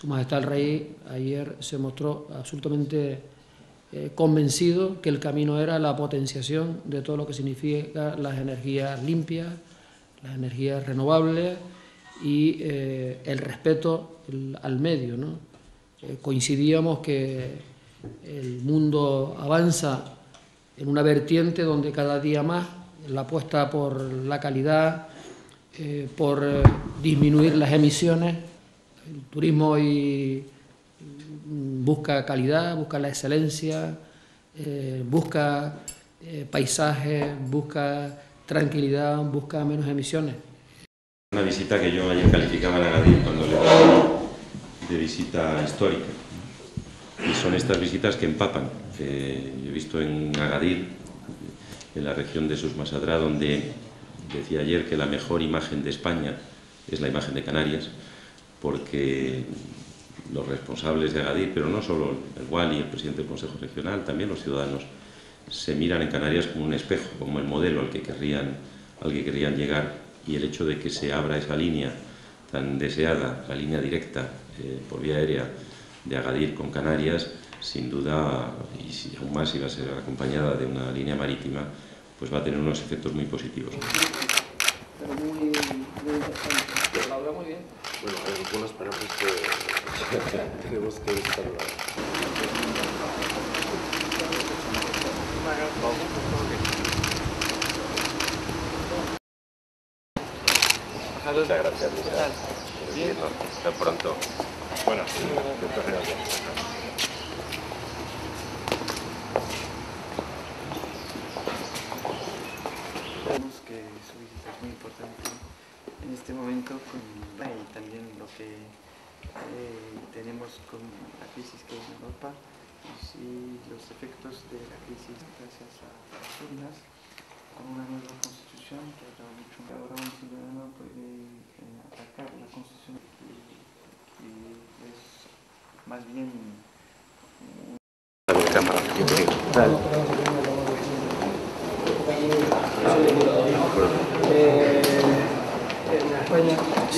Su Majestad el Rey ayer se mostró absolutamente eh, convencido que el camino era la potenciación de todo lo que significa las energías limpias, las energías renovables y eh, el respeto al medio. Eh, coincidíamos que el mundo avanza en una vertiente donde cada día más la apuesta por la calidad, por disminuir las emisiones, el turismo y busca calidad, busca la excelencia, eh, busca eh, paisajes, busca tranquilidad, busca menos emisiones. Una visita que yo ayer calificaba en Agadir cuando le hablaba de visita histórica. Y son estas visitas que empapan. He visto en Agadir, en la región de Susmasadra, donde decía ayer que la mejor imagen de España es la imagen de Canarias, porque los responsables de Agadir, pero no solo el Wali, el presidente del Consejo Regional, también los ciudadanos, se miran en Canarias como un espejo, como el modelo al que querrían, al que querrían llegar y el hecho de que se abra esa línea tan deseada, la línea directa eh, por vía aérea de Agadir con Canarias, sin duda, y si aún más iba a ser acompañada de una línea marítima, pues va a tener unos efectos muy positivos. Pero muy, muy interesante. La muy bien. Bueno, hay algunas palabras que tenemos que saludar. Muchas gracias. Bien. Hasta pronto. Bueno, muchas gracias. Que su visita es muy importante en este momento con, también lo que eh, tenemos con la crisis que hay en Europa y los efectos de la crisis gracias a las urnas, con una nueva constitución que habrá mucho ahora un ciudadano puede eh, atacar la constitución y, y es más bien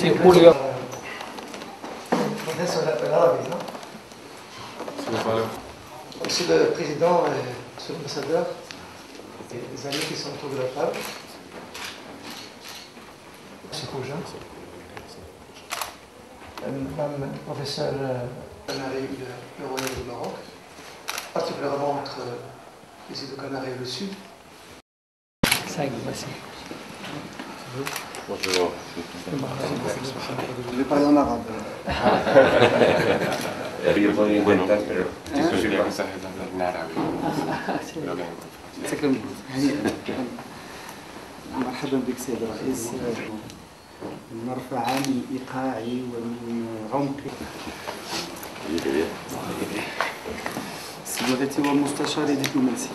sí, Julio. de. Monsieur le Président, et Monsieur l'Ambassadeur, et les amis qui sont autour de la table, Monsieur Cougin, euh, Madame le professeur euh, Canaries, le, le Royaume du Maroc, particulièrement entre euh, les îles de Canaries et le Sud. Merci. Bonjour. Je en arabe. مرحبا بك سيد الرئيس. نرفع من إيقاعي ومن عمقي سيدتي ومستشاري دبلوماسي.